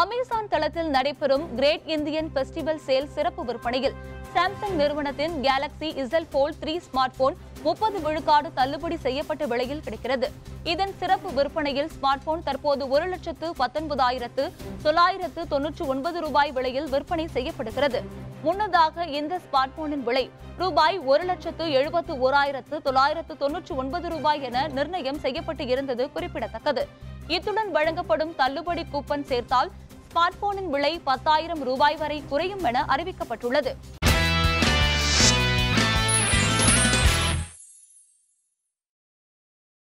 Amazon தளத்தில் நடைபெறும் great Indian festival sale சிறப்பு விற்பனையில் சாம்சங் நிறுவனத்தின் Galaxy Z fold three smartphone முப்பது விழுக்காடு தள்ளுபடி செய்யப்பட்ட விலையில் கிடைக்கிறது. இதன் சிறப்பு விற்பனையில் ஸ்மார்ட் போன் தற்போது ஒரு லட்சத்து பத்தொன்பதாயிரத்து தொள்ளாயிரத்து தொன்னூற்று ஒன்பது ரூபாய் விலையில் விற்பனை செய்யப்படுகிறது. முன்னதாக இந்த ஸ்மார்ட் போனின் விலை ரூபாய் ஒரு லட்சத்து எழுபத்து ஓராயிரத்து தொள்ளாயிரத்து தொன்னூற்று ஒன்பது ரூபாய் என நிர்ணயம் செய்யப்பட்டு இருந்தது குறிப்பிடத்தக்கது. இத்துடன் வழங்கப்படும் தள்ளுபடி கூப்பன் சேர்த்தால் ஸ்மார்ட் போனின் விலை பத்தாயிரம் ரூபாய் வரை குறையும் என அறிவிக்கப்பட்டுள்ளது.